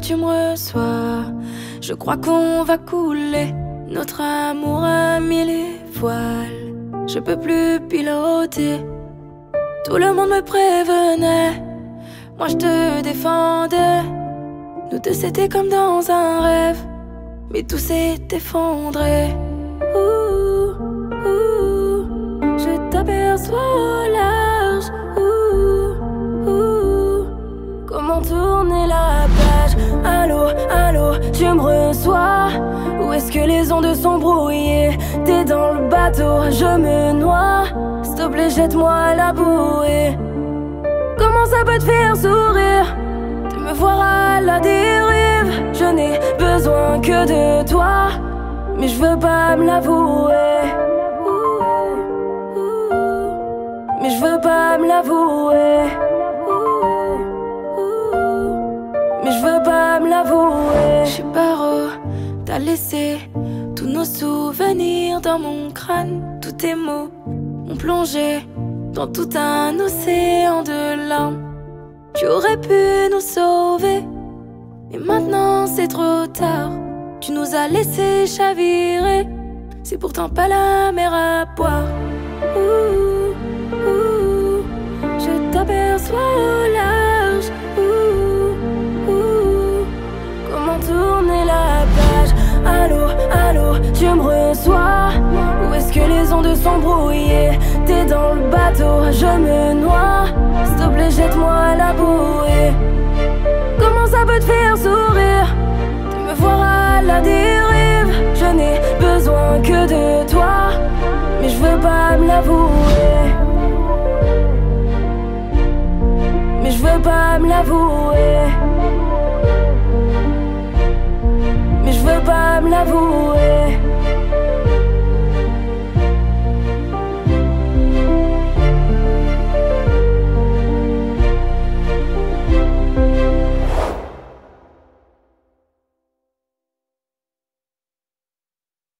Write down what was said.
tu me reçois. Je crois qu'on va couler. Notre amour a mis les voiles. Je peux plus piloter. Tout le monde me prévenait. Moi je te défendais. Nous deux c'était comme dans un rêve. Mais tout s'est effondré. Ouh, tu me reçois? Où est-ce que les ondes sont brouillées? T'es dans le bateau, je me noie. S'il te plaît, jette-moi la bouée. Comment ça peut te faire sourire? De me voir à la dérive. Je n'ai besoin que de toi, mais je veux pas me l'avouer. Mais je veux pas me l'avouer. Mais je veux pas me l'avouer. Je suis paro, t'as laissé tous nos souvenirs dans mon crâne. Tous tes mots ont plongé dans tout un océan de larmes. Tu aurais pu nous sauver, et maintenant c'est trop tard. Tu nous as laissé chavirer, c'est pourtant pas la mer à boire. Tu me reçois? Où est-ce que les ondes sont brouillées? T'es dans le bateau, je me noie. S'il te plaît, jette-moi la bouée. Comment ça peut te faire sourire? De me voir à la dérive. Je n'ai besoin que de toi, mais je veux pas me l'avouer. Mais je veux pas me l'avouer. Mais je veux pas me l'avouer.